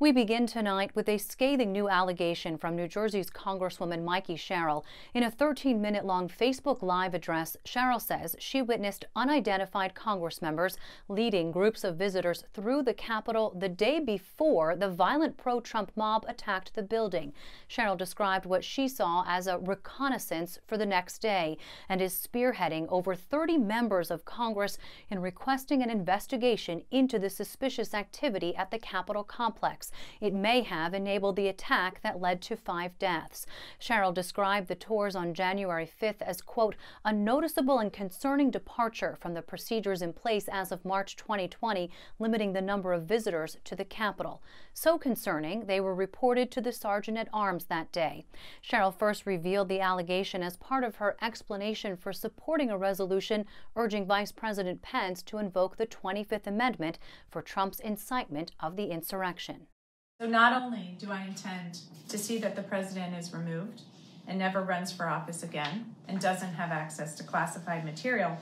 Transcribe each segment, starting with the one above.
We begin tonight with a scathing new allegation from New Jersey's Congresswoman Mikie Sherrill. In a 13 minute long Facebook Live address, Sherrill says she witnessed unidentified Congress members leading groups of visitors through the Capitol the day before the violent pro Trump mob attacked the building. Sherrill described what she saw as a reconnaissance for the next day and is spearheading over 30 members of Congress in requesting an investigation into the suspicious activity at the Capitol complex. It may have enabled the attack that led to five deaths. Sherrill described the tours on January 5th as, quote, a noticeable and concerning departure from the procedures in place as of March 2020, limiting the number of visitors to the Capitol. So concerning, they were reported to the Sergeant at Arms that day. Sherrill first revealed the allegation as part of her explanation for supporting a resolution urging Vice President Pence to invoke the 25th Amendment for Trump's incitement of the insurrection. So not only do I intend to see that the president is removed and never runs for office again and doesn't have access to classified material,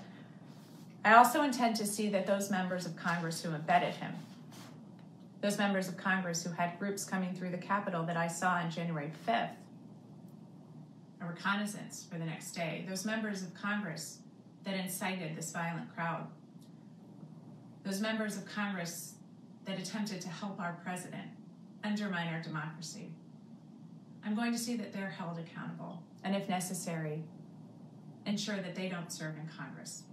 I also intend to see that those members of Congress who embedded him, those members of Congress who had groups coming through the Capitol that I saw on January 5th, a reconnaissance for the next day, those members of Congress that incited this violent crowd, those members of Congress that attempted to help our president undermine our democracy. I'm going to see that they're held accountable, and if necessary, ensure that they don't serve in Congress.